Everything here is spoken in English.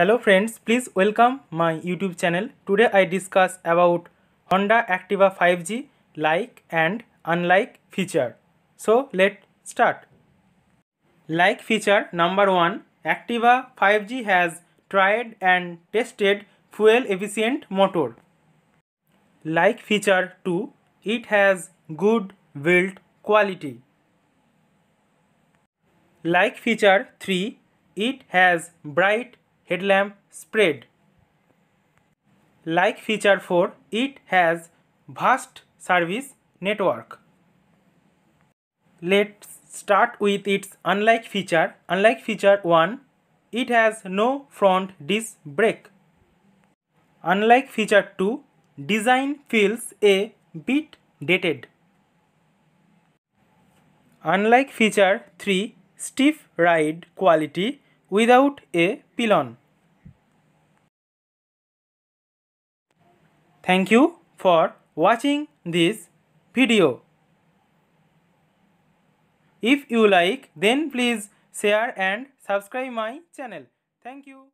Hello friends, please welcome my YouTube channel. Today I discuss about Honda Activa 5G like and unlike feature. So let's start. Like feature number 1 Activa 5G has tried and tested fuel efficient motor. Like feature 2 it has good build quality. Like feature 3 it has bright headlamp spread. Like feature 4, it has vast service network. Let's start with its unlike feature. Unlike feature 1, it has no front disc brake. Unlike feature 2, design feels a bit dated. Unlike feature 3, stiff ride quality without a pillion. Thank you for watching this video. If you like then please share and subscribe my channel. Thank you.